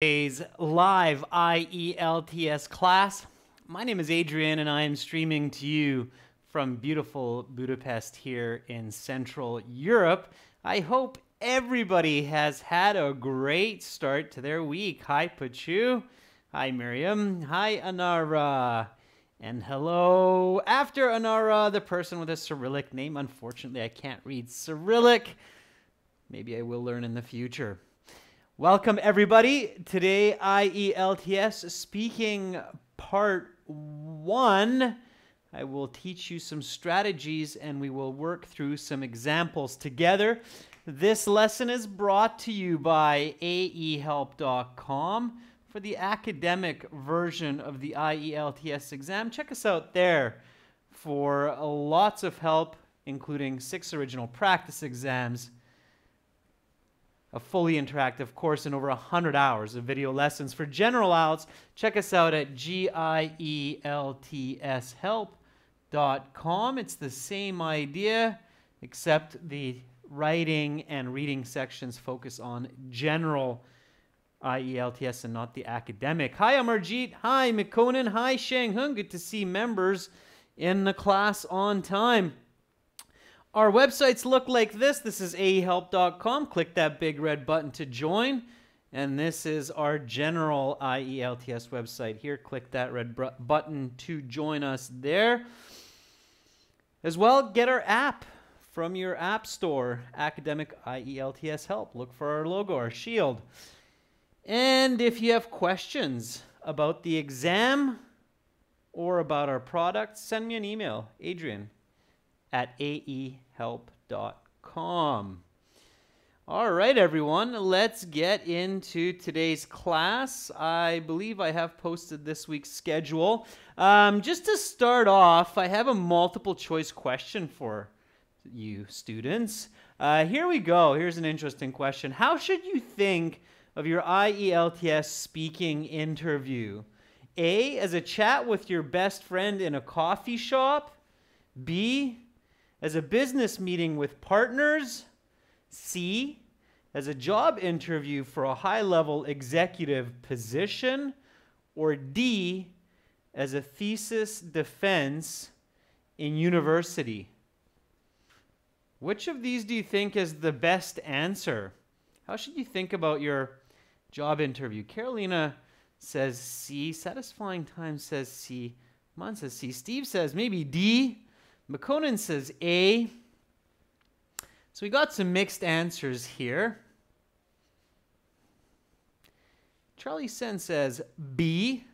today's live IELTS class. My name is Adrian and I am streaming to you from beautiful Budapest here in Central Europe. I hope everybody has had a great start to their week. Hi, Pachu. Hi, Miriam. Hi, Anara. And hello, after Anara, the person with a Cyrillic name. Unfortunately, I can't read Cyrillic. Maybe I will learn in the future. Welcome, everybody. Today, IELTS speaking part one. I will teach you some strategies and we will work through some examples together. This lesson is brought to you by aehelp.com for the academic version of the IELTS exam. Check us out there for lots of help, including six original practice exams a fully interactive course in over 100 hours of video lessons. For general IELTS, check us out at gieltshelp.com. It's the same idea, except the writing and reading sections focus on general IELTS and not the academic. Hi, Amarjeet. Hi, Mikonan. Hi, Shang Hung. Good to see members in the class on time. Our websites look like this. This is aehelp.com. Click that big red button to join. And this is our general IELTS website here. Click that red button to join us there. As well, get our app from your app store, Academic IELTS Help. Look for our logo, our shield. And if you have questions about the exam or about our product, send me an email, Adrian at aehelp.com. All right, everyone, let's get into today's class. I believe I have posted this week's schedule. Um, just to start off, I have a multiple choice question for you students. Uh, here we go. Here's an interesting question. How should you think of your IELTS speaking interview? A, as a chat with your best friend in a coffee shop. B, as a business meeting with partners. C, as a job interview for a high level executive position. Or D, as a thesis defense in university. Which of these do you think is the best answer? How should you think about your job interview? Carolina says C. Satisfying Time says C. Mon says C. Steve says maybe D. McConan says A. So we got some mixed answers here. Charlie Sen says B.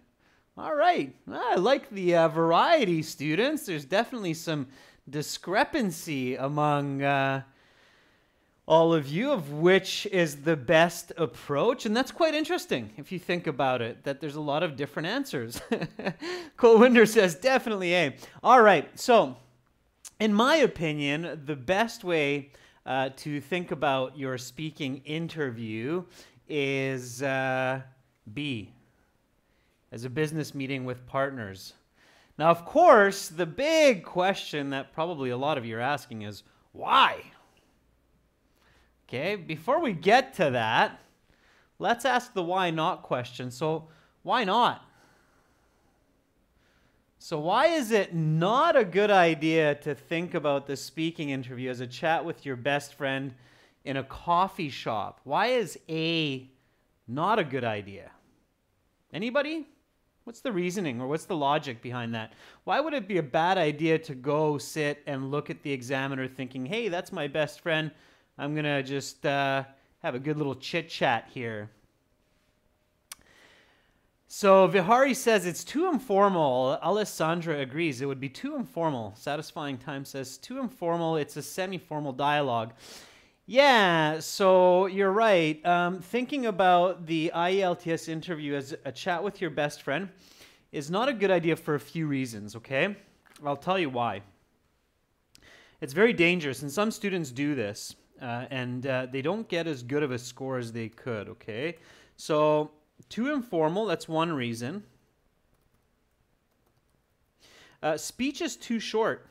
All right. I like the uh, variety, students. There's definitely some discrepancy among uh, all of you of which is the best approach. And that's quite interesting if you think about it, that there's a lot of different answers. Cole Winder says definitely A. All right. So in my opinion, the best way uh, to think about your speaking interview is uh, B, as a business meeting with partners. Now, of course, the big question that probably a lot of you are asking is why? Okay, before we get to that, let's ask the why not question. So, why not? So, why is it not a good idea to think about the speaking interview as a chat with your best friend in a coffee shop? Why is A not a good idea? Anybody? What's the reasoning or what's the logic behind that? Why would it be a bad idea to go sit and look at the examiner thinking, hey, that's my best friend. I'm going to just uh, have a good little chit chat here? So Vihari says it's too informal. Alessandra agrees it would be too informal. Satisfying Time says too informal. It's a semi-formal dialogue. Yeah, so you're right. Um, thinking about the IELTS interview as a chat with your best friend is not a good idea for a few reasons, okay? I'll tell you why. It's very dangerous, and some students do this, uh, and uh, they don't get as good of a score as they could, okay? So too informal, that's one reason. Uh, speech is too short.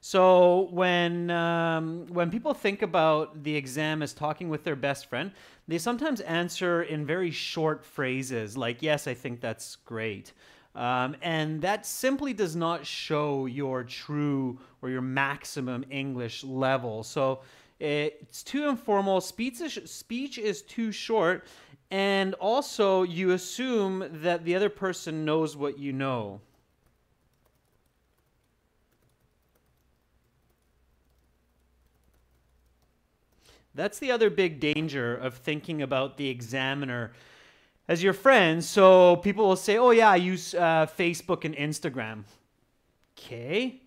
So when um, when people think about the exam as talking with their best friend, they sometimes answer in very short phrases like "Yes, I think that's great," um, and that simply does not show your true or your maximum English level. So it's too informal. Speech is, speech is too short, and also you assume that the other person knows what you know. That's the other big danger of thinking about the examiner as your friend. So people will say, oh, yeah, I use uh, Facebook and Instagram. Okay,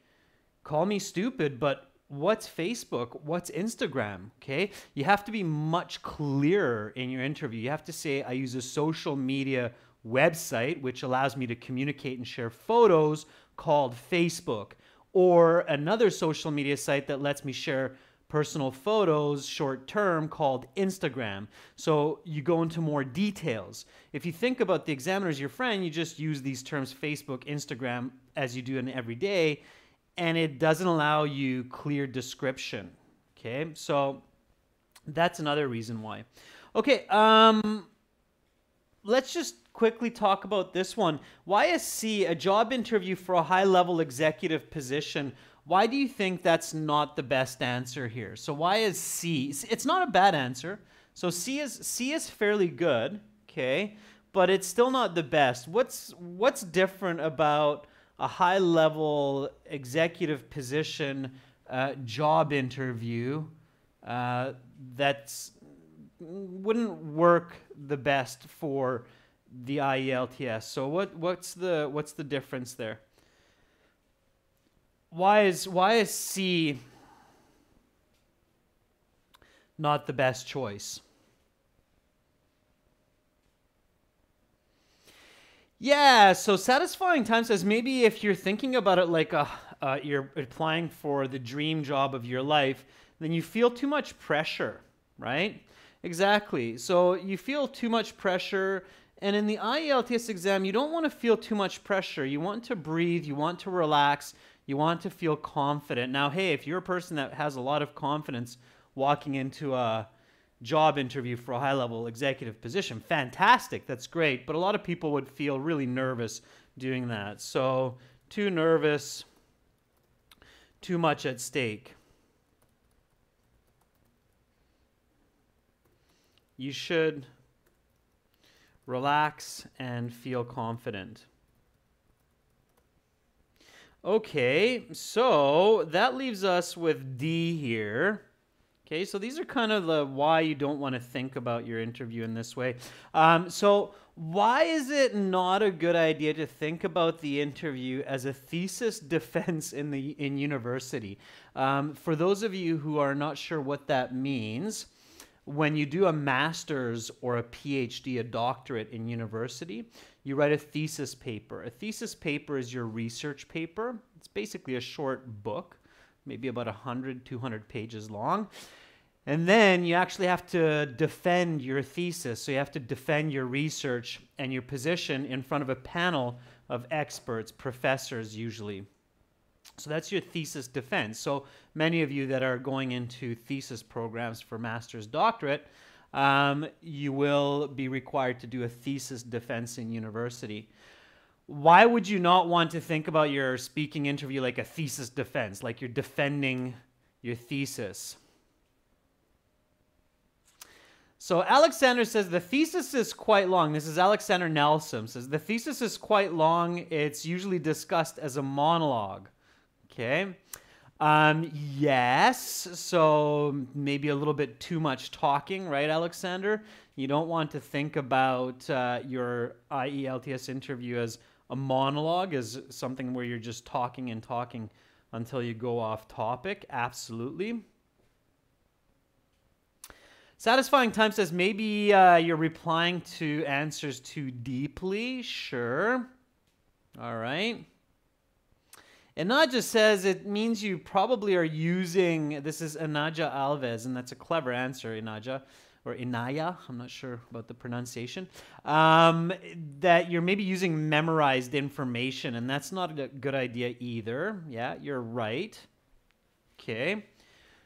call me stupid, but what's Facebook? What's Instagram? Okay, you have to be much clearer in your interview. You have to say, I use a social media website which allows me to communicate and share photos called Facebook, or another social media site that lets me share personal photos short term called Instagram. So you go into more details. If you think about the examiner as your friend, you just use these terms Facebook, Instagram as you do in every day, and it doesn't allow you clear description. Okay, so that's another reason why. Okay, um, let's just quickly talk about this one. Why is C, a job interview for a high level executive position, why do you think that's not the best answer here? So why is C? It's not a bad answer. So C is C is fairly good, okay, but it's still not the best. What's what's different about a high level executive position uh, job interview uh, that's wouldn't work the best for the IELTS. So what what's the what's the difference there? why is why is C not the best choice? Yeah, so satisfying time says maybe if you're thinking about it like a, uh, you're applying for the dream job of your life, then you feel too much pressure, right? Exactly. So you feel too much pressure. And in the IELTS exam, you don't want to feel too much pressure. You want to breathe, you want to relax, you want to feel confident. Now, hey, if you're a person that has a lot of confidence walking into a job interview for a high level executive position, fantastic. That's great. But a lot of people would feel really nervous doing that. So, too nervous, too much at stake. You should relax and feel confident. Okay, so that leaves us with D here. Okay, so these are kind of the why you don't want to think about your interview in this way. Um, so why is it not a good idea to think about the interview as a thesis defense in the in university? Um, for those of you who are not sure what that means, when you do a master's or a PhD, a doctorate in university, you write a thesis paper. A thesis paper is your research paper. It's basically a short book, maybe about 100, 200 pages long. And then you actually have to defend your thesis. So you have to defend your research and your position in front of a panel of experts, professors usually. So that's your thesis defense. So many of you that are going into thesis programs for master's doctorate, um, you will be required to do a thesis defense in university. Why would you not want to think about your speaking interview like a thesis defense, like you're defending your thesis? So Alexander says the thesis is quite long. This is Alexander Nelson says the thesis is quite long. It's usually discussed as a monologue. Okay. Um, yes. So maybe a little bit too much talking, right, Alexander? You don't want to think about uh, your IELTS interview as a monologue, as something where you're just talking and talking until you go off topic. Absolutely. Satisfying Time says maybe uh, you're replying to answers too deeply. Sure. All right. Inaja says it means you probably are using, this is Inaja Alves, and that's a clever answer, Inaja, or Inaya, I'm not sure about the pronunciation, um, that you're maybe using memorized information, and that's not a good idea either. Yeah, you're right. Okay.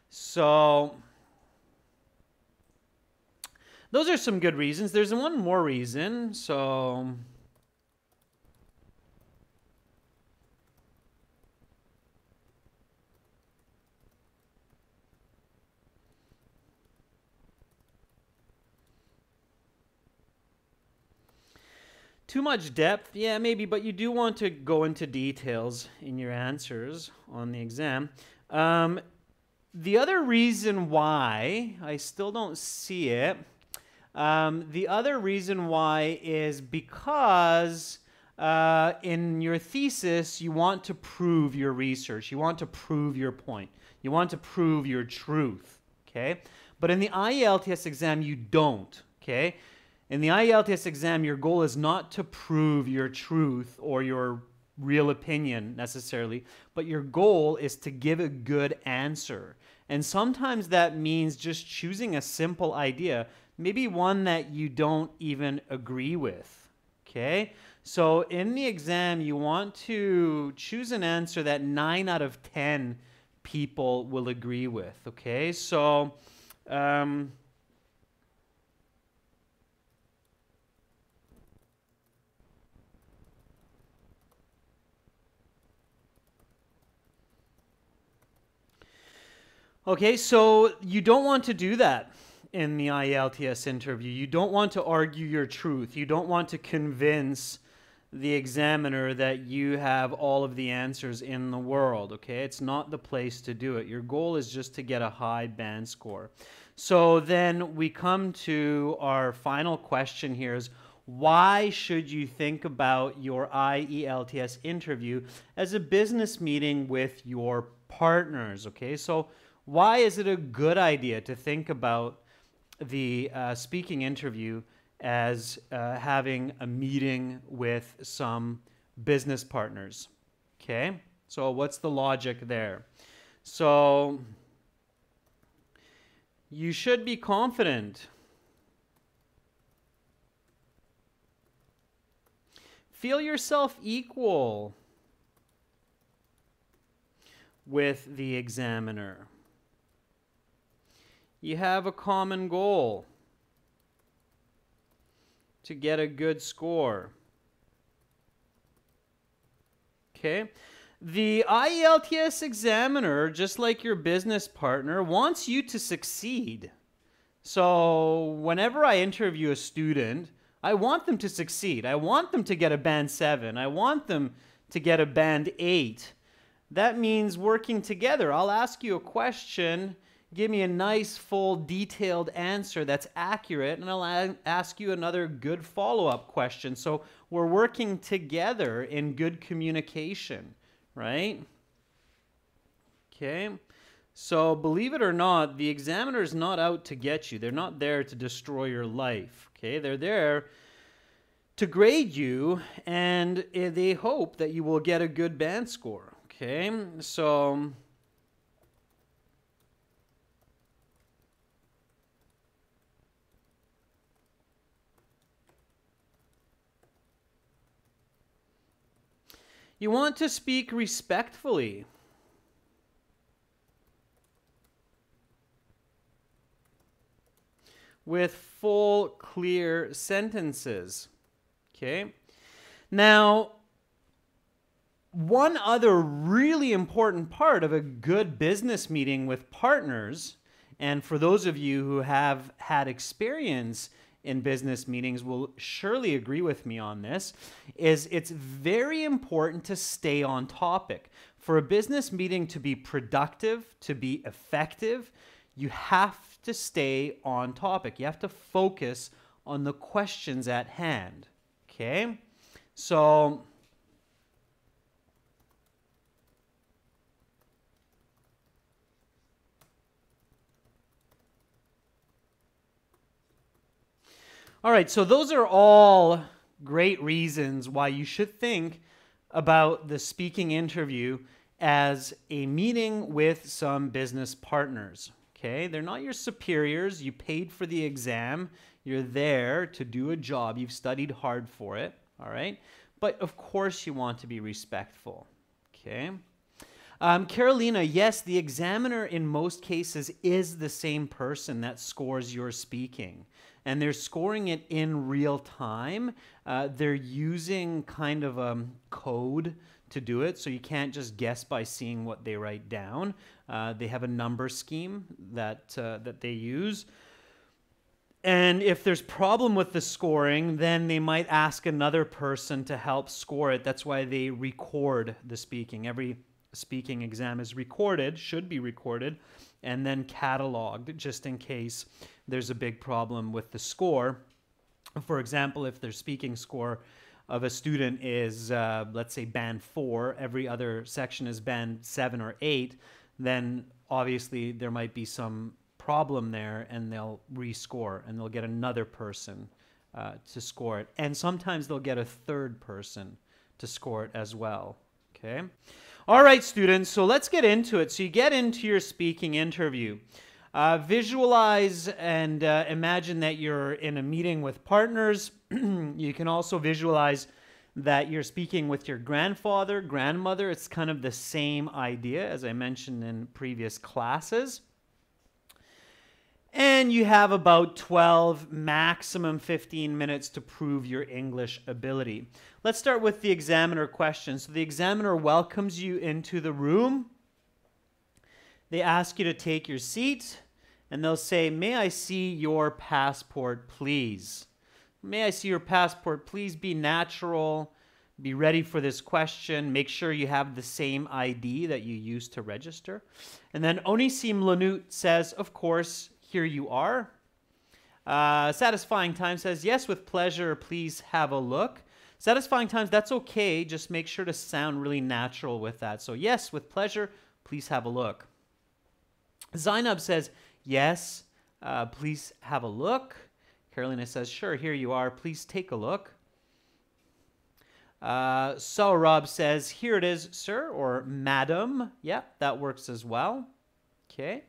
So those are some good reasons. There's one more reason. So Too much depth? Yeah, maybe, but you do want to go into details in your answers on the exam. Um, the other reason why, I still don't see it, um, the other reason why is because uh, in your thesis, you want to prove your research. You want to prove your point. You want to prove your truth, okay? But in the IELTS exam, you don't, okay? In the IELTS exam, your goal is not to prove your truth or your real opinion necessarily, but your goal is to give a good answer. And sometimes that means just choosing a simple idea, maybe one that you don't even agree with. Okay? So in the exam, you want to choose an answer that 9 out of 10 people will agree with. Okay? So, um, Okay, so you don't want to do that in the IELTS interview. You don't want to argue your truth. You don't want to convince the examiner that you have all of the answers in the world, okay? It's not the place to do it. Your goal is just to get a high band score. So then we come to our final question here is why should you think about your IELTS interview as a business meeting with your partners, okay? So why is it a good idea to think about the uh, speaking interview as uh, having a meeting with some business partners? Okay, so what's the logic there? So you should be confident. Feel yourself equal with the examiner. You have a common goal to get a good score. Okay? The IELTS examiner, just like your business partner, wants you to succeed. So, whenever I interview a student, I want them to succeed. I want them to get a band 7. I want them to get a band 8. That means working together. I'll ask you a question give me a nice, full, detailed answer that's accurate, and I'll ask you another good follow up question. So we're working together in good communication, right? Okay. So believe it or not, the examiner is not out to get you. They're not there to destroy your life. Okay. They're there to grade you, and eh, they hope that you will get a good band score. Okay. So You want to speak respectfully. With full, clear sentences. Okay? Now, one other really important part of a good business meeting with partners, and for those of you who have had experience in business meetings will surely agree with me on this is it's very important to stay on topic. For a business meeting to be productive, to be effective, you have to stay on topic. You have to focus on the questions at hand. Okay? So All right, so those are all great reasons why you should think about the speaking interview as a meeting with some business partners. Okay, they're not your superiors. You paid for the exam. You're there to do a job. You've studied hard for it. All right, but of course you want to be respectful. Okay. Um, Carolina, yes, the examiner in most cases is the same person that scores your speaking. And they're scoring it in real time. Uh, they're using kind of a code to do it, so you can't just guess by seeing what they write down. Uh, they have a number scheme that uh, that they use. And if there's problem with the scoring, then they might ask another person to help score it. That's why they record the speaking. Every speaking exam is recorded, should be recorded, and then cataloged just in case there's a big problem with the score. For example, if their speaking score of a student is, uh, let's say, band four, every other section is band seven or eight, then obviously there might be some problem there and they'll rescore and they'll get another person uh, to score it. And sometimes they'll get a third person to score it as well. Okay. All right, students, so let's get into it. So you get into your speaking interview. Uh, visualize and uh, imagine that you're in a meeting with partners. you can also visualize that you're speaking with your grandfather, grandmother. It's kind of the same idea as I mentioned in previous classes. And you have about 12, maximum 15 minutes to prove your English ability. Let's start with the examiner question. So the examiner welcomes you into the room. They ask you to take your seat, and they'll say, May I see your passport, please? May I see your passport? Please be natural. Be ready for this question. Make sure you have the same ID that you used to register. And then Onisim Lanut says, Of course, here you are. Uh, satisfying Time says, yes, with pleasure, please have a look. Satisfying Times, that's okay. Just make sure to sound really natural with that. So, yes, with pleasure, please have a look. Zainab says, yes, uh, please have a look. Carolina says, sure, here you are. Please take a look. Uh, so Rob says, here it is, sir, or madam. Yeah, that works as well. Okay.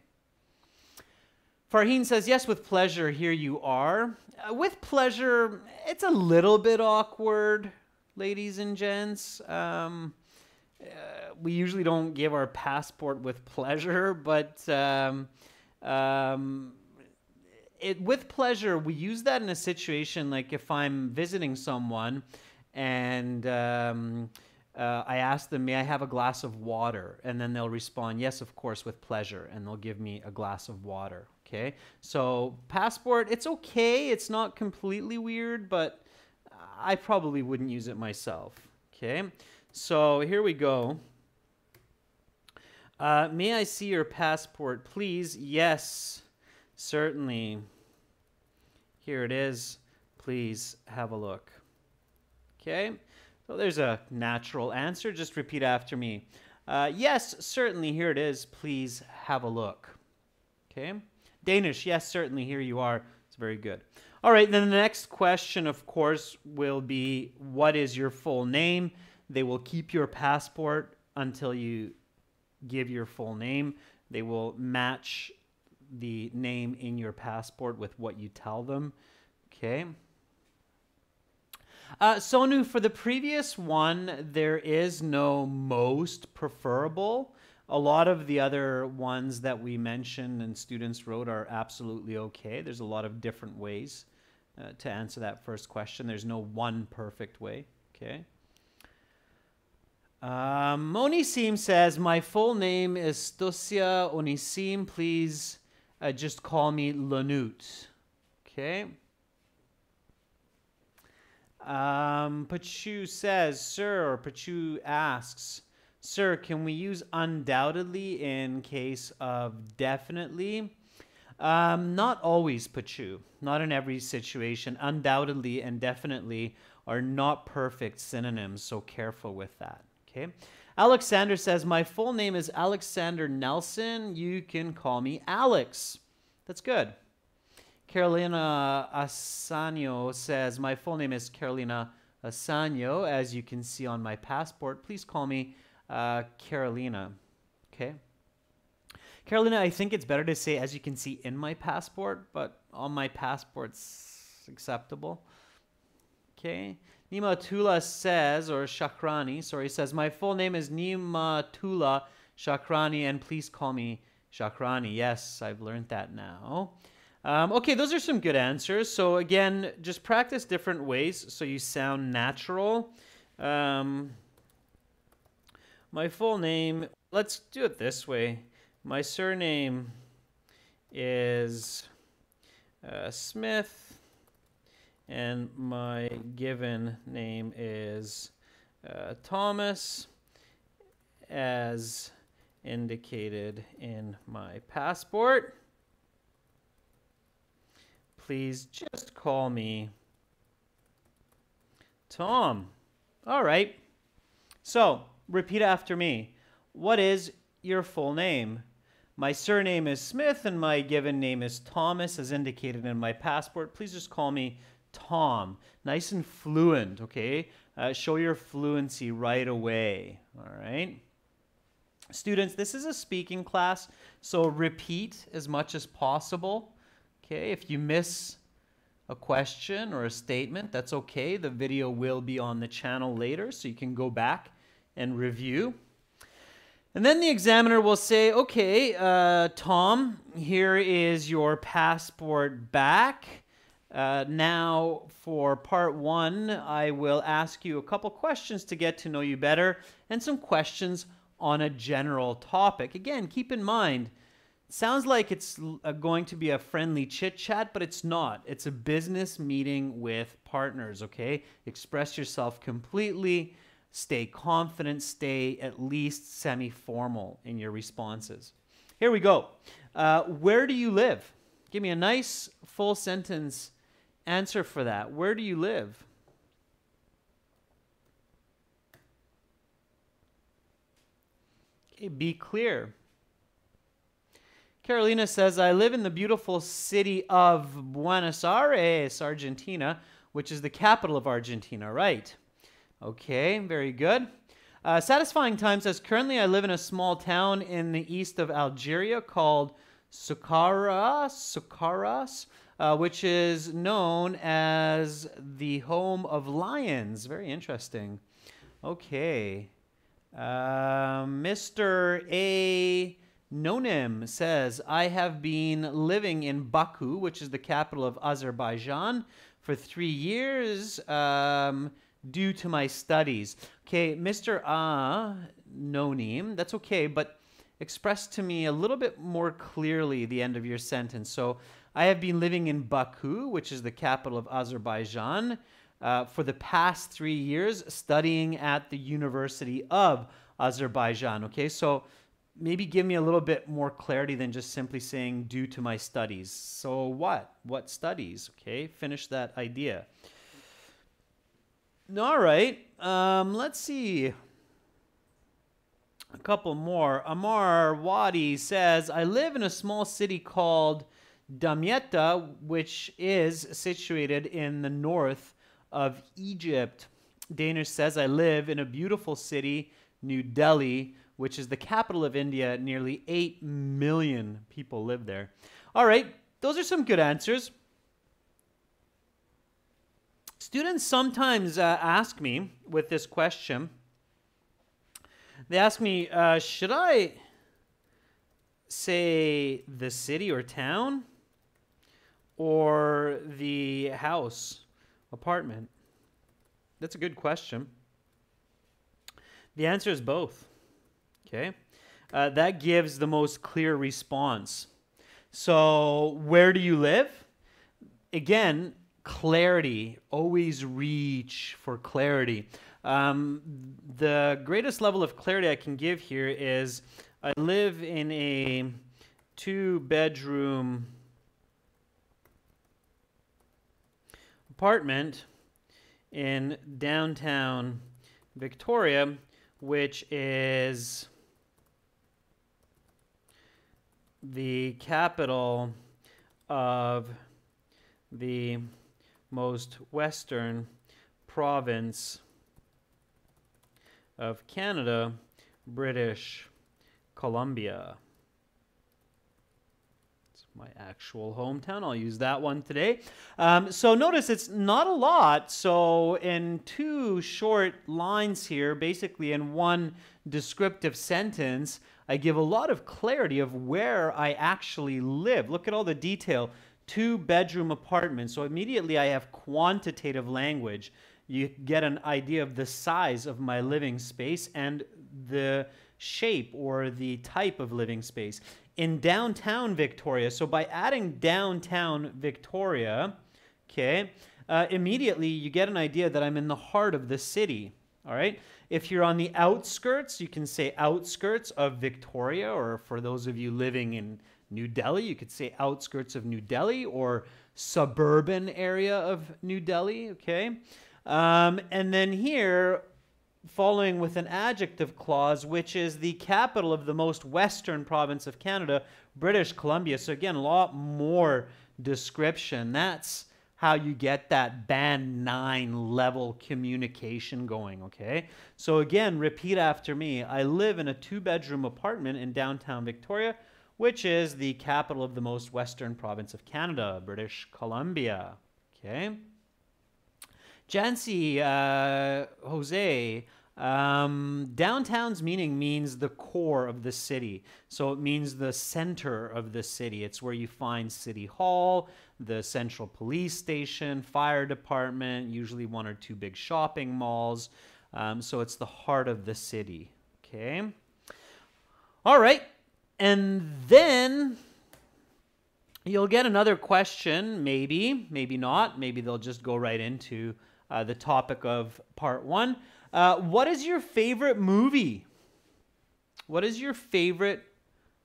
Farheen says, Yes, with pleasure, here you are. Uh, with pleasure, it's a little bit awkward, ladies and gents. Um, uh, we usually don't give our passport with pleasure, but um, um, it with pleasure, we use that in a situation like if I'm visiting someone and um, uh, I ask them, May I have a glass of water? And then they'll respond, Yes, of course, with pleasure. And they'll give me a glass of water. Okay, so passport, it's okay. It's not completely weird, but I probably wouldn't use it myself. Okay, so here we go. Uh, may I see your passport, please? Yes, certainly. Here it is. Please have a look. Okay, so there's a natural answer. Just repeat after me. Uh, yes, certainly. Here it is. Please have a look. Okay. Danish, yes, certainly. Here you are. It's very good. All right, then the next question, of course, will be what is your full name? They will keep your passport until you give your full name. They will match the name in your passport with what you tell them. Okay. Uh, Sonu, for the previous one, there is no most preferable. A lot of the other ones that we mentioned and students wrote are absolutely okay. There's a lot of different ways uh, to answer that first question. There's no one perfect way, okay? Um, Onisim says, My full name is Stosia Onisim. Please uh, just call me Lanut. Okay. Um, Pachu says, Sir, or Pachu asks, Sir, can we use undoubtedly in case of definitely? Um, not always, Pachu. Not in every situation. Undoubtedly and definitely are not perfect synonyms, so careful with that. Okay. Alexander says, My full name is Alexander Nelson. You can call me Alex. That's good. Carolina Asano says, My full name is Carolina Asano. As you can see on my passport, please call me uh, Carolina. Okay. Carolina, I think it's better to say, as you can see in my passport, but on my passport's acceptable. Okay. Nima Tula says, or Shakrani, sorry, says, My full name is Nima Tula Shakrani, and please call me Shakrani. Yes, I've learned that now. Um, okay, those are some good answers. So again, just practice different ways so you sound natural. Um, my full name, let's do it this way. My surname is uh, Smith, and my given name is uh, Thomas, as indicated in my passport. Please just call me Tom. All right. So, repeat after me. What is your full name? My surname is Smith and my given name is Thomas, as indicated in my passport. Please just call me Tom. Nice and fluent, okay? Uh, show your fluency right away, all right? Students, this is a speaking class, so repeat as much as possible, okay? If you miss a question or a statement, that's okay. The video will be on the channel later, so you can go back and review. And then the examiner will say, okay, uh, Tom, here is your passport back. Uh, now, for part one, I will ask you a couple questions to get to know you better and some questions on a general topic. Again, keep in mind, sounds like it's uh, going to be a friendly chit chat, but it's not. It's a business meeting with partners, okay? Express yourself completely Stay confident, stay at least semi formal in your responses. Here we go. Uh, where do you live? Give me a nice full sentence answer for that. Where do you live? Okay, be clear. Carolina says, I live in the beautiful city of Buenos Aires, Argentina, which is the capital of Argentina, right? Okay, very good. Uh, satisfying Time says currently I live in a small town in the east of Algeria called Souk Ahras, Soukaras uh, which is known as the home of lions. Very interesting. Okay. Uh, Mr. A. Nonim says, I have been living in Baku, which is the capital of Azerbaijan, for three years. Um, due to my studies. Okay, Mr. Ah, no name, that's okay, but express to me a little bit more clearly the end of your sentence. So, I have been living in Baku, which is the capital of Azerbaijan, uh, for the past three years, studying at the University of Azerbaijan. Okay, so maybe give me a little bit more clarity than just simply saying due to my studies. So, what? What studies? Okay, finish that idea. All right. Um, let's see. A couple more. Amar Wadi says, I live in a small city called Damietta, which is situated in the north of Egypt. Danish says, I live in a beautiful city, New Delhi, which is the capital of India. Nearly 8 million people live there. All right, those are some good answers. Students sometimes uh, ask me with this question, they ask me, uh, should I say the city or town or the house, apartment? That's a good question. The answer is both. Okay. Uh, that gives the most clear response. So, where do you live? Again, clarity. Always reach for clarity. Um, the greatest level of clarity I can give here is I live in a two bedroom apartment in downtown Victoria, which is the capital of the most western province of Canada, British Columbia. It's my actual hometown. I'll use that one today. Um, so notice it's not a lot. So in two short lines here, basically in one descriptive sentence, I give a lot of clarity of where I actually live. Look at all the detail. Two bedroom apartment. So immediately I have quantitative language. You get an idea of the size of my living space and the shape or the type of living space. In downtown Victoria, so by adding downtown Victoria, okay, uh, immediately you get an idea that I'm in the heart of the city. All right. If you're on the outskirts, you can say outskirts of Victoria, or for those of you living in New Delhi, you could say outskirts of New Delhi or suburban area of New Delhi. Okay. Um, and then here, following with an adjective clause, which is the capital of the most western province of Canada, British Columbia. So again, a lot more description. That's how you get that band 9 level communication going, okay? So again, repeat after me. I live in a two bedroom apartment in downtown Victoria, which is the capital of the most western province of Canada, British Columbia, okay? Jancy, uh, Jose, um, downtown's meaning means the core of the city. So it means the center of the city. It's where you find City Hall, the central police station, fire department, usually one or two big shopping malls. Um, so it's the heart of the city. Okay. All right. And then you'll get another question, maybe, maybe not. Maybe they'll just go right into uh, the topic of part one. Uh, what is your favorite movie? What is your favorite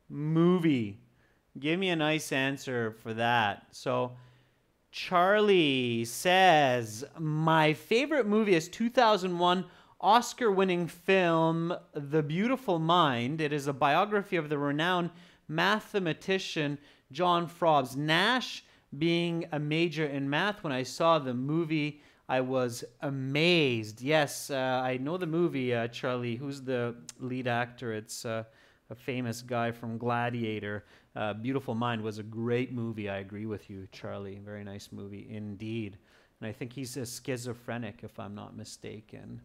movie? Give me a nice answer for that. So, Charlie says, My favorite movie is 2001 Oscar winning film, The Beautiful Mind. It is a biography of the renowned mathematician John Forbes. Nash being a major in math, when I saw the movie, I was amazed. Yes, uh, I know the movie, uh, Charlie. Who's the lead actor? It's uh, a famous guy from Gladiator. Uh, Beautiful Mind was a great movie. I agree with you, Charlie. Very nice movie indeed. And I think he's a schizophrenic, if I'm not mistaken.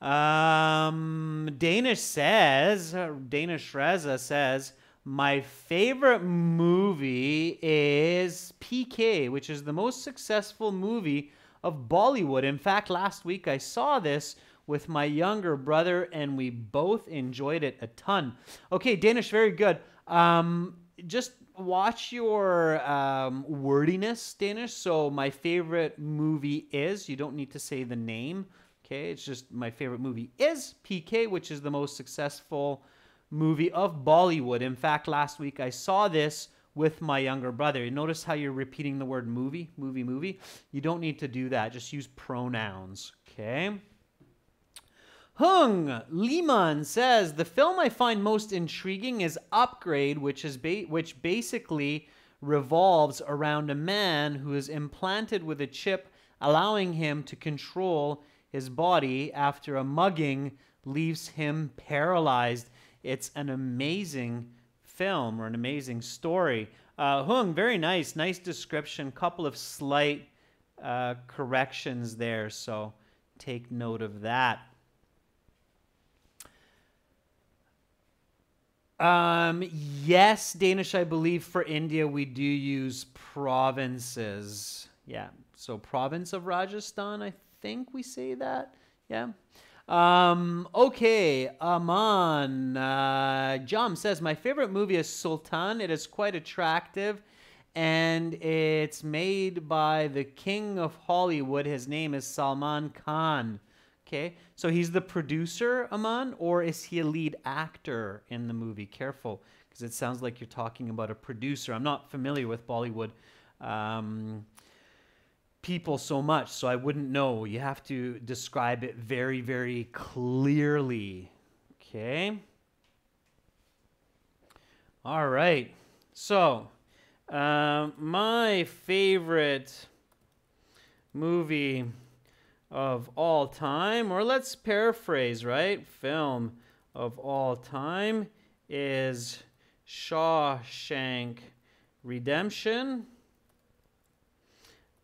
Um, Danish says, Danish Reza says, my favorite movie is PK, which is the most successful movie of Bollywood. In fact, last week I saw this with my younger brother and we both enjoyed it a ton. Okay, Danish, very good. Um, just watch your um, wordiness, Danish. So, my favorite movie is, you don't need to say the name. Okay, it's just my favorite movie is PK, which is the most successful movie of Bollywood. In fact, last week I saw this with my younger brother. Notice how you're repeating the word movie, movie, movie. You don't need to do that. Just use pronouns, okay? Hung Liman says the film I find most intriguing is Upgrade, which is ba- which basically revolves around a man who is implanted with a chip allowing him to control his body after a mugging leaves him paralyzed. It's an amazing film or an amazing story. Uh, Hung, very nice, nice description. Couple of slight uh, corrections there, so take note of that. Um, yes, Danish, I believe for India we do use provinces. Yeah, so province of Rajasthan, I think we say that. Yeah. Um, okay, Aman. Uh, Jum says, My favorite movie is Sultan. It is quite attractive and it's made by the king of Hollywood. His name is Salman Khan. Okay, so he's the producer, Aman, or is he a lead actor in the movie? Careful, because it sounds like you're talking about a producer. I'm not familiar with Bollywood. Um, people so much, so I wouldn't know. You have to describe it very, very clearly. Okay? All right. So, um, my favorite movie of all time, or let's paraphrase, right? Film of all time is Shawshank Redemption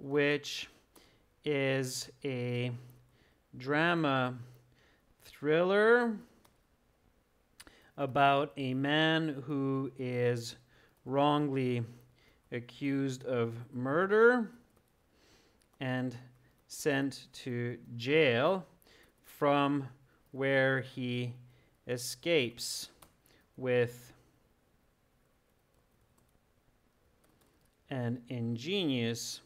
which is a drama thriller about a man who is wrongly accused of murder and sent to jail from where he escapes with an ingenious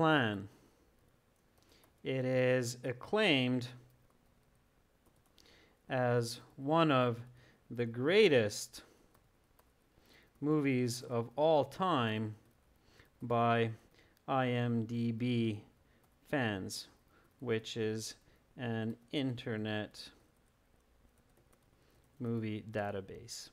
plan. It is acclaimed as one of the greatest movies of all time by IMDb fans, which is an internet movie database.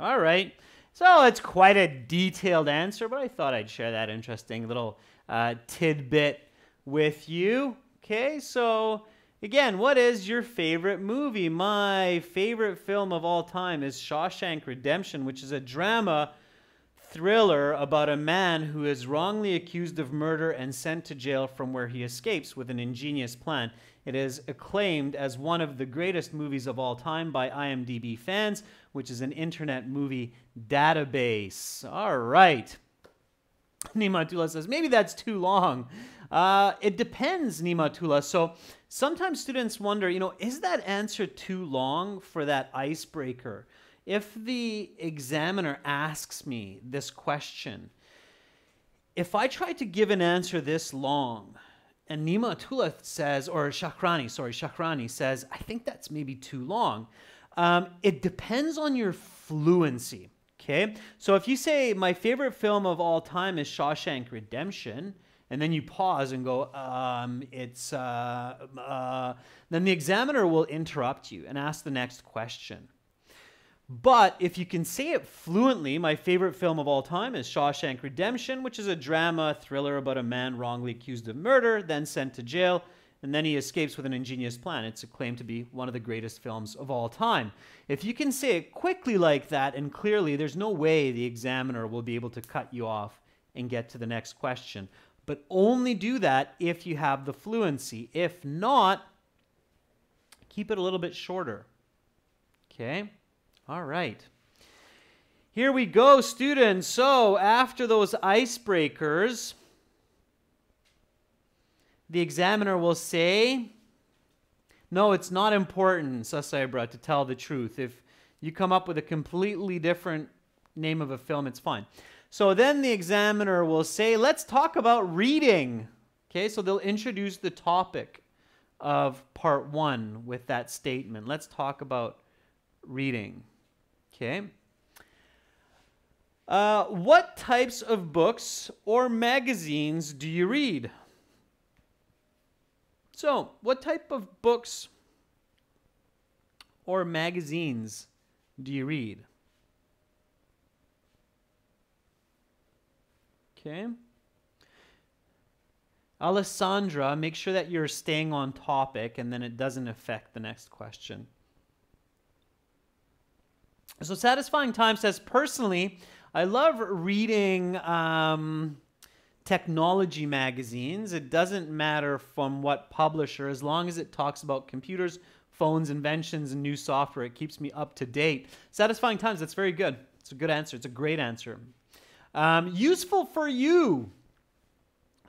All right. So it's quite a detailed answer, but I thought I'd share that interesting little uh, tidbit with you. Okay, so again, what is your favorite movie? My favorite film of all time is Shawshank Redemption, which is a drama thriller about a man who is wrongly accused of murder and sent to jail from where he escapes with an ingenious plan. It is acclaimed as one of the greatest movies of all time by IMDb fans, which is an internet movie database. All right. Nimatula says, maybe that's too long. Uh, it depends, Nimatula. So sometimes students wonder, you know, is that answer too long for that icebreaker? If the examiner asks me this question, if I try to give an answer this long, and Nima Atula says, or Shakrani, sorry, Shakrani says, I think that's maybe too long. Um, it depends on your fluency. Okay, so if you say my favorite film of all time is Shawshank Redemption, and then you pause and go, um, it's, uh, uh, then the examiner will interrupt you and ask the next question. But if you can say it fluently, my favorite film of all time is Shawshank Redemption, which is a drama thriller about a man wrongly accused of murder, then sent to jail, and then he escapes with an ingenious plan. It's acclaimed to be one of the greatest films of all time. If you can say it quickly like that and clearly, there's no way the examiner will be able to cut you off and get to the next question. But only do that if you have the fluency. If not, keep it a little bit shorter. Okay? All right. Here we go, students. So, after those icebreakers, the examiner will say, No, it's not important, Sasaibra, to tell the truth. If you come up with a completely different name of a film, it's fine. So then the examiner will say, Let's talk about reading. Okay, so they'll introduce the topic of part one with that statement. Let's talk about reading. Okay. Uh, what types of books or magazines do you read? So, what type of books or magazines do you read? Okay. Alessandra, make sure that you're staying on topic and then it doesn't affect the next question. So Satisfying Time says, personally, I love reading um, technology magazines. It doesn't matter from what publisher, as long as it talks about computers, phones, inventions, and new software. It keeps me up to date. Satisfying Times, that's very good. It's a good answer. It's a great answer. Um, useful for you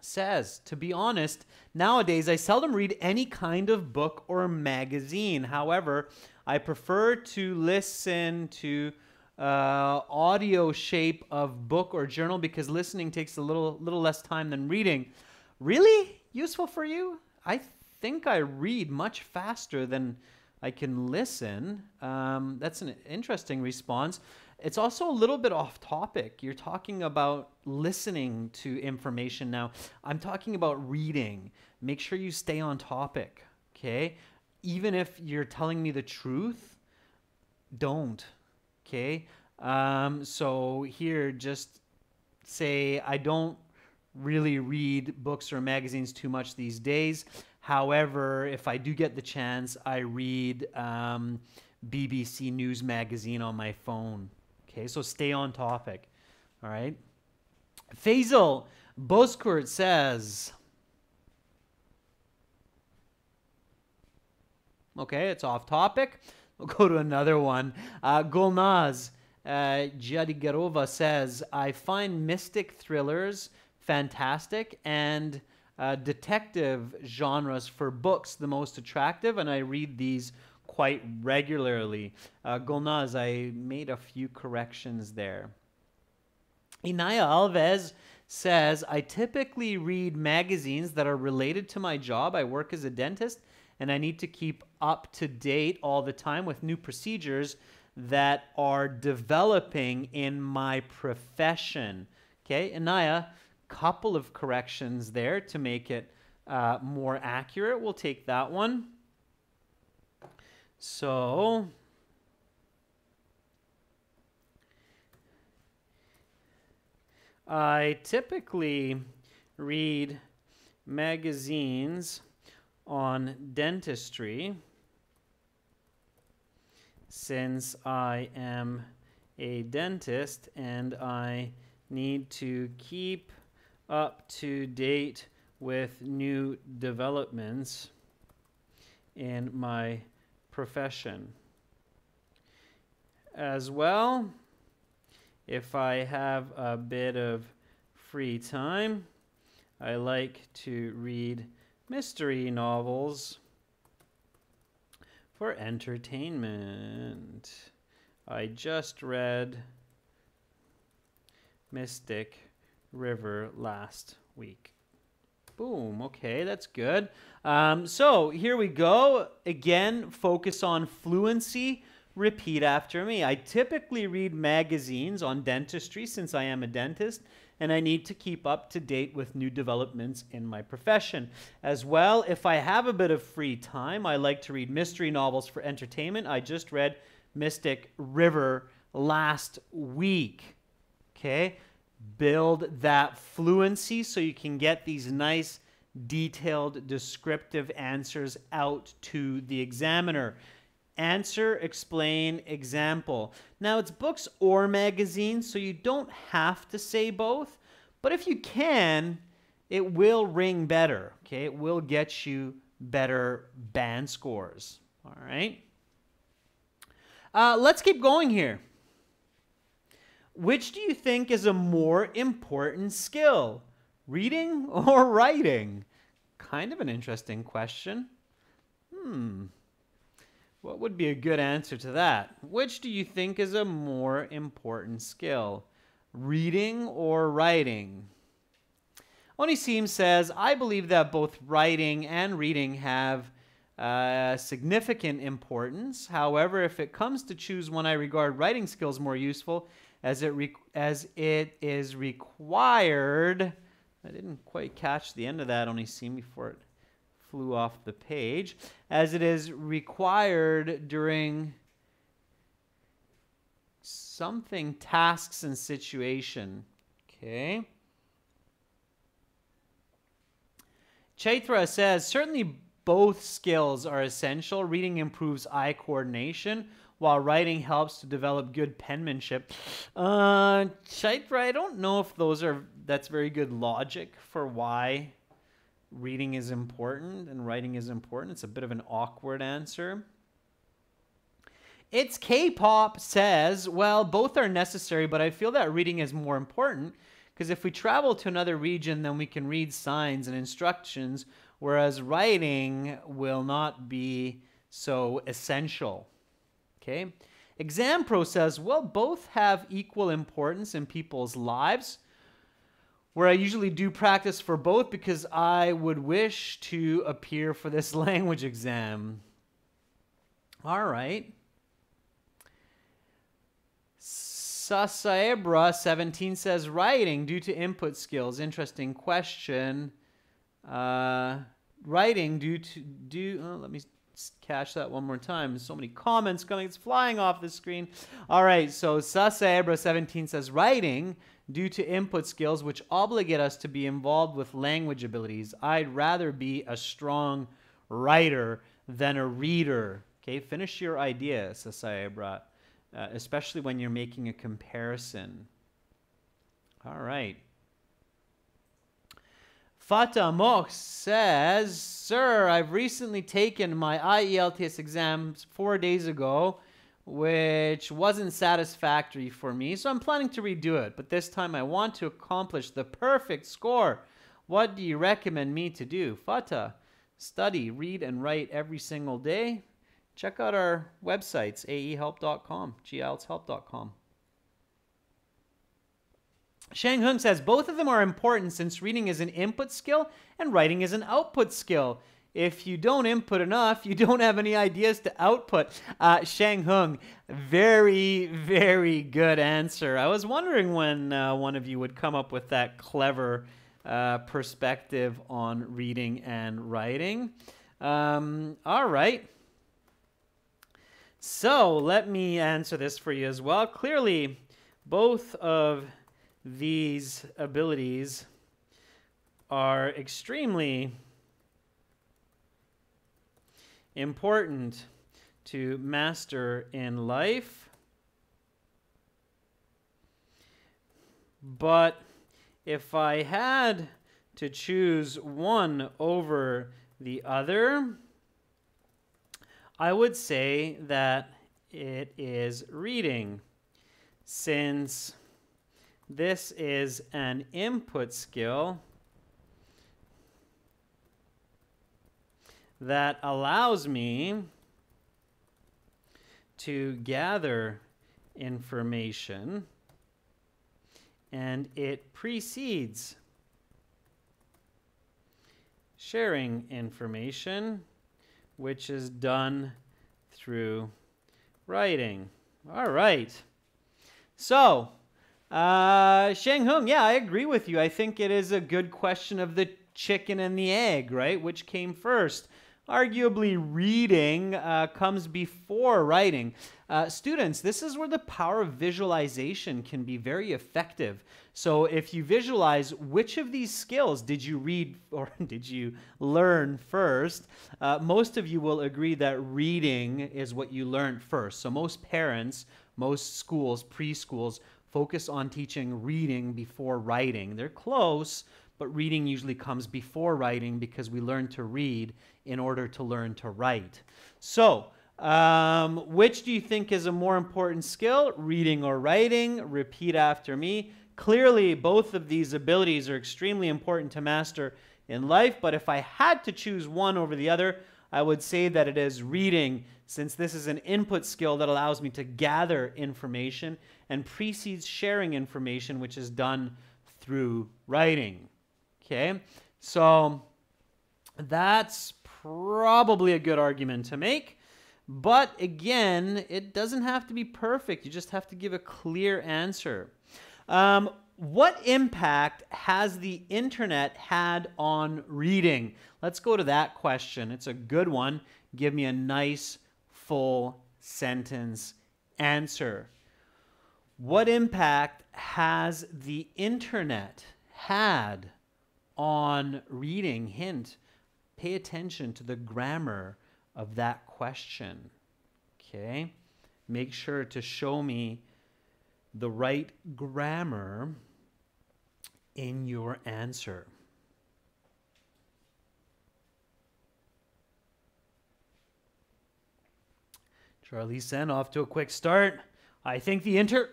says, to be honest, nowadays I seldom read any kind of book or magazine. However, I prefer to listen to uh, audio shape of book or journal because listening takes a little little less time than reading. Really useful for you? I think I read much faster than I can listen. Um, that's an interesting response. It's also a little bit off topic. You're talking about listening to information now. I'm talking about reading. Make sure you stay on topic. Okay even if you're telling me the truth, don't. Okay? Um, so here, just say, I don't really read books or magazines too much these days. However, if I do get the chance, I read um, BBC News Magazine on my phone. Okay, so stay on topic. All right. Faisal Boskurt says, Okay, it's off topic. We'll go to another one. Uh, Gulnaz uh, Jadigarova says, I find mystic thrillers fantastic and uh, detective genres for books the most attractive, and I read these quite regularly. Uh, Gulnaz, I made a few corrections there. Inaya Alves says, I typically read magazines that are related to my job. I work as a dentist and I need to keep up to date all the time with new procedures that are developing in my profession. Okay, Inaya, couple of corrections there to make it uh, more accurate. We'll take that one. So, I typically read magazines on dentistry since I am a dentist and I need to keep up to date with new developments in my profession. As well, if I have a bit of free time, I like to read mystery novels for entertainment. I just read Mystic River last week. Boom. Okay, that's good. Um, so here we go. Again, focus on fluency. Repeat after me. I typically read magazines on dentistry since I am a dentist and I need to keep up to date with new developments in my profession. As well, if I have a bit of free time, I like to read mystery novels for entertainment. I just read Mystic River last week. Okay? Build that fluency so you can get these nice, detailed, descriptive answers out to the examiner. Answer, explain, example. Now, it's books or magazines, so you don't have to say both, but if you can, it will ring better, okay? It will get you better band scores, all right? Uh, let's keep going here. Which do you think is a more important skill, reading or writing? Kind of an interesting question. Hmm. What would be a good answer to that? Which do you think is a more important skill, reading or writing? Onisim says, I believe that both writing and reading have uh, significant importance. However, if it comes to choose one, I regard writing skills more useful as it, as it is required. I didn't quite catch the end of that, only seen before it flew off the page, as it is required during something, tasks, and situation. Okay. Chaitra says certainly both skills are essential. Reading improves eye coordination, while writing helps to develop good penmanship. Uh, Chaitra, I don't know if those are that's very good logic for why reading is important and writing is important. It's a bit of an awkward answer. It's K-pop says, well, both are necessary, but I feel that reading is more important because if we travel to another region, then we can read signs and instructions, whereas writing will not be so essential. Okay? Exam Pro says, well, both have equal importance in people's lives where I usually do practice for both because I would wish to appear for this language exam. All right. Sasaebra 17 says writing due to input skills. Interesting question. Uh, writing due to do. Oh, let me catch that one more time. so many comments coming. It's flying off the screen. All right. So Sasaebra 17 says writing due to input skills which obligate us to be involved with language abilities. I'd rather be a strong writer than a reader. Okay, finish your idea, Sasayabra, uh, especially when you're making a comparison. All right. Fatah Moch says, Sir, I've recently taken my IELTS exams four days ago, which wasn't satisfactory for me, so I'm planning to redo it. But this time I want to accomplish the perfect score. What do you recommend me to do? Fatah, study, read, and write every single day. Check out our websites, aehelp.com, gieltshelp.com. Shang Hung says both of them are important since reading is an input skill and writing is an output skill. If you don't input enough, you don't have any ideas to output. Uh, Shang Hung, very, very good answer. I was wondering when uh, one of you would come up with that clever uh, perspective on reading and writing. Um, all right. So let me answer this for you as well. Clearly, both of these abilities are extremely important to master in life. But if I had to choose one over the other, I would say that it is reading, since this is an input skill that allows me to gather information and it precedes sharing information, which is done through writing. All right. So, uh, Sheng Hung, yeah, I agree with you. I think it is a good question of the chicken and the egg, right? Which came first? Arguably, reading uh, comes before writing. Uh, students, this is where the power of visualization can be very effective. So, if you visualize which of these skills did you read or did you learn first, uh, most of you will agree that reading is what you learned first. So, most parents, most schools, preschools, focus on teaching reading before writing. They're close, but reading usually comes before writing because we learn to read in order to learn to write. So, um, which do you think is a more important skill, reading or writing? Repeat after me. Clearly, both of these abilities are extremely important to master in life, but if I had to choose one over the other, I would say that it is reading, since this is an input skill that allows me to gather information and precedes sharing information, which is done through writing. Okay, so that's probably a good argument to make. But again, it doesn't have to be perfect. You just have to give a clear answer. Um, what impact has the internet had on reading? Let's go to that question. It's a good one. Give me a nice, full sentence answer. What impact has the internet had on reading? Hint, pay attention to the grammar of that question. Okay? Make sure to show me the right grammar in your answer. Charlie Sen off to a quick start. I think the inter,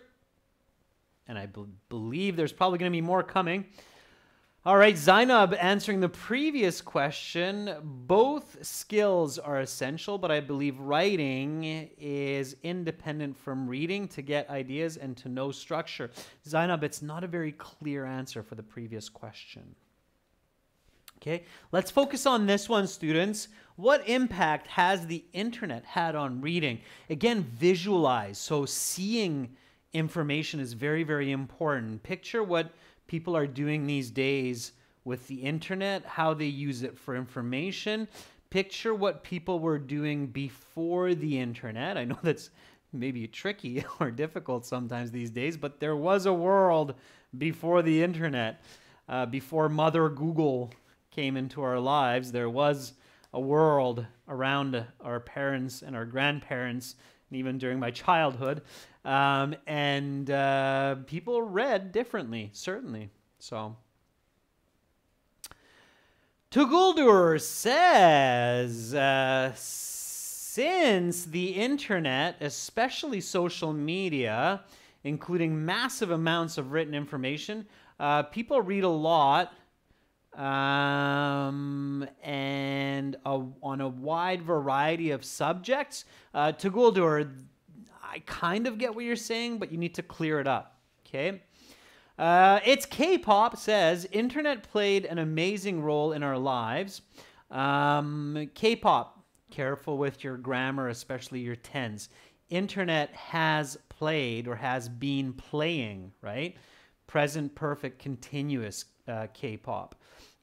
and I be- believe there's probably going to be more coming. All right, Zainab answering the previous question. Both skills are essential, but I believe writing is independent from reading to get ideas and to know structure. Zainab, it's not a very clear answer for the previous question. Okay, let's focus on this one, students. What impact has the internet had on reading? Again, visualize. So, seeing information is very, very important. Picture what people are doing these days with the internet, how they use it for information. Picture what people were doing before the internet. I know that's maybe tricky or difficult sometimes these days, but there was a world before the internet, uh, before Mother Google came into our lives. There was a world around our parents and our grandparents, and even during my childhood. Um, and uh, people read differently, certainly. So, Tuguldur says, uh, since the internet, especially social media, including massive amounts of written information, uh, people read a lot um, and a, on a wide variety of subjects. Uh, Tuguldur, I kind of get what you're saying, but you need to clear it up. Okay. Uh, it's K-pop says internet played an amazing role in our lives. Um, K-pop, careful with your grammar, especially your tens. Internet has played or has been playing, right? Present perfect continuous uh, K-pop.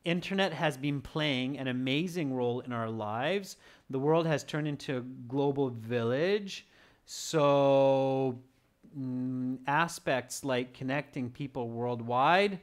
Internet has been playing an amazing role in our lives. The world has turned into a global village. So mm, aspects like connecting people worldwide,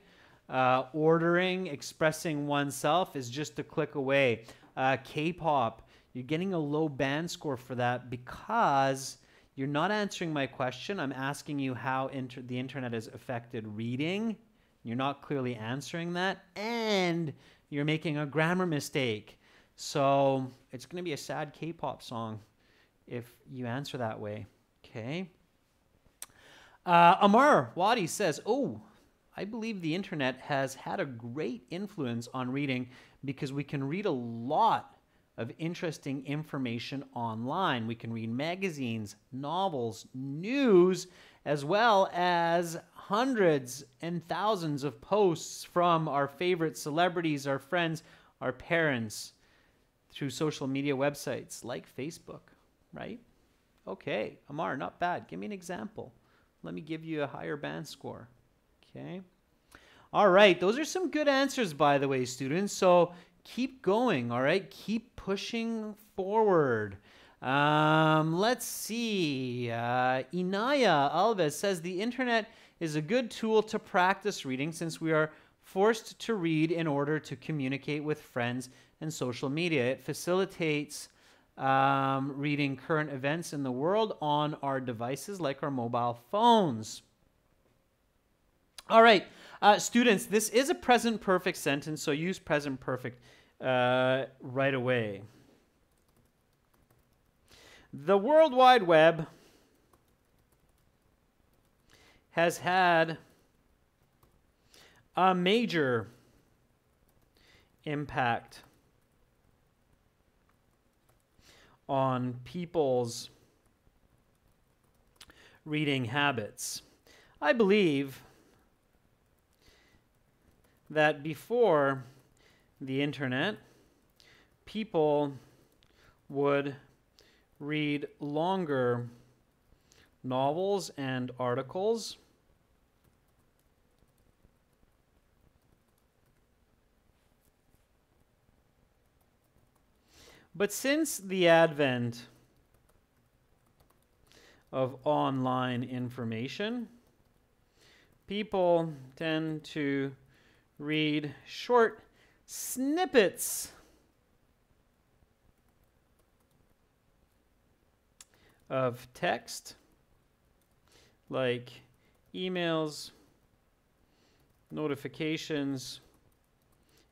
uh, ordering, expressing oneself is just a click away. Uh, K-pop, you're getting a low band score for that because you're not answering my question. I'm asking you how inter- the internet has affected reading. You're not clearly answering that, and you're making a grammar mistake. So it's going to be a sad K-pop song if you answer that way. Okay. Uh, Amar Wadi says, Oh, I believe the internet has had a great influence on reading because we can read a lot of interesting information online. We can read magazines, novels, news, as well as hundreds and thousands of posts from our favorite celebrities, our friends, our parents through social media websites like Facebook, right? Okay, Amar, not bad. Give me an example. Let me give you a higher band score. Okay. All right, those are some good answers, by the way, students. So keep going, all right? Keep pushing forward. Um, let's see. Uh, Inaya Alves says the internet is a good tool to practice reading since we are forced to read in order to communicate with friends and social media. It facilitates um, reading current events in the world on our devices like our mobile phones. All right, uh, students, this is a present perfect sentence, so use present perfect uh, right away. The World Wide Web has had a major impact on people's reading habits. I believe that before the internet, people would read longer novels and articles But since the advent of online information, people tend to read short snippets of text like emails, notifications,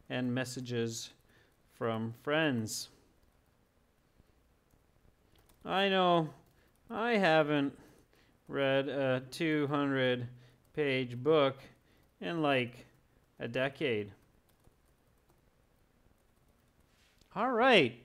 and messages from friends. I know I haven't read a 200 page book in like a decade. All right.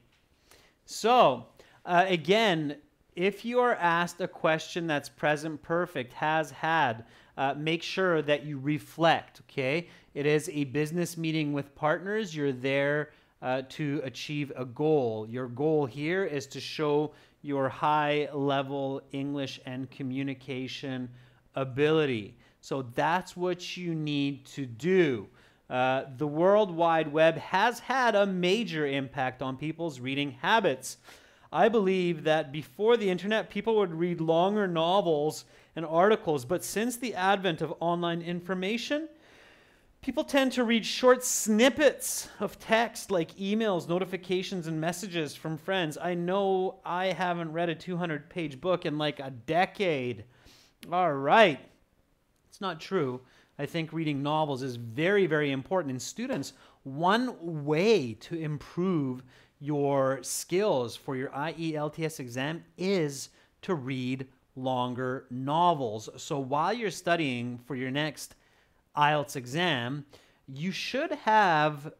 So, uh, again, if you are asked a question that's present perfect, has had, uh, make sure that you reflect, okay? It is a business meeting with partners. You're there uh, to achieve a goal. Your goal here is to show your high level English and communication ability. So that's what you need to do. Uh, the World Wide Web has had a major impact on people's reading habits. I believe that before the internet, people would read longer novels and articles, but since the advent of online information, People tend to read short snippets of text like emails, notifications, and messages from friends. I know I haven't read a 200 page book in like a decade. All right. It's not true. I think reading novels is very, very important. And students, one way to improve your skills for your IELTS exam is to read longer novels. So while you're studying for your next IELTS exam, you should have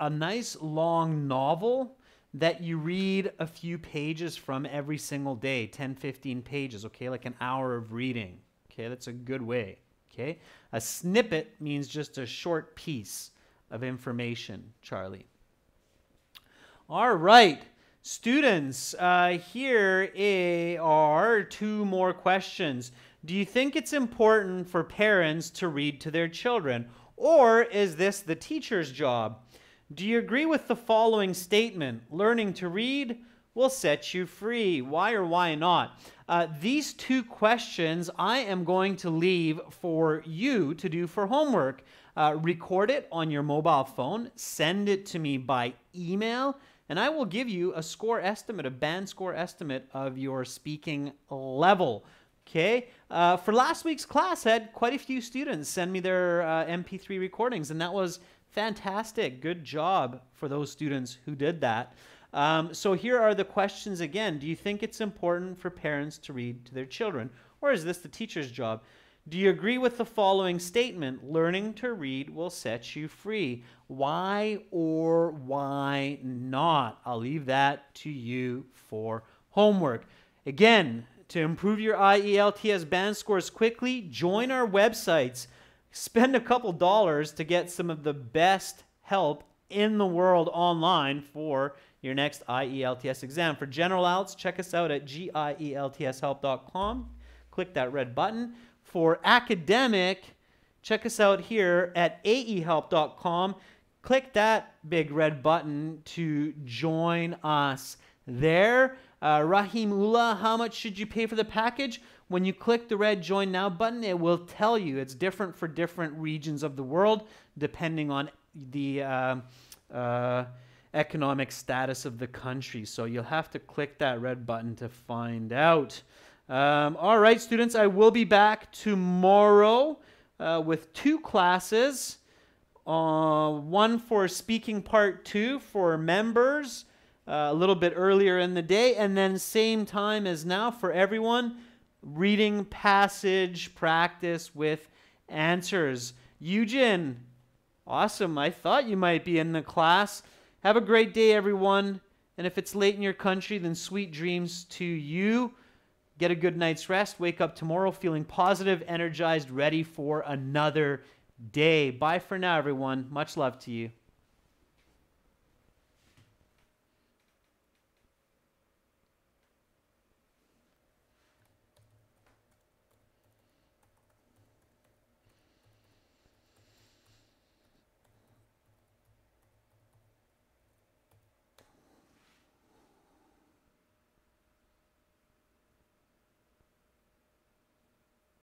a nice long novel that you read a few pages from every single day 10 15 pages okay? Like an hour of reading okay? That's a good way okay? A snippet means just a short piece of information charlie. All right students uh, here are two more questions do you think it's important for parents to read to their children or is this the teacher's job do you agree with the following statement? Learning to read will set you free. Why or why not? Uh, these two questions I am going to leave for you to do for homework. Uh, record it on your mobile phone, send it to me by email, and I will give you a score estimate, a band score estimate of your speaking level. Okay. Uh, for last week's class, I had quite a few students send me their uh, MP3 recordings, and that was Fantastic. Good job for those students who did that. Um, so here are the questions again. Do you think it's important for parents to read to their children? Or is this the teacher's job? Do you agree with the following statement? Learning to read will set you free. Why or why not? I'll leave that to you for homework. Again, to improve your IELTS band scores quickly, join our websites spend a couple dollars to get some of the best help in the world online for your next IELTS exam. For general IELTS, check us out at gieltshelp.com. Click that red button. For academic, check us out here at aehelp.com. Click that big red button to join us there. Uh, Rahim Ullah, how much should you pay for the package? When you click the red Join Now button, it will tell you. It's different for different regions of the world, depending on the uh, uh, economic status of the country. So you'll have to click that red button to find out. Um, all right, students, I will be back tomorrow uh, with two classes. Uh, one for speaking part two for members uh, a little bit earlier in the day, and then same time as now for everyone reading passage practice with answers. Eugen, awesome. I thought you might be in the class. Have a great day, everyone. And if it's late in your country, then sweet dreams to you. Get a good night's rest. Wake up tomorrow feeling positive, energized, ready for another day. Bye for now, everyone. Much love to you.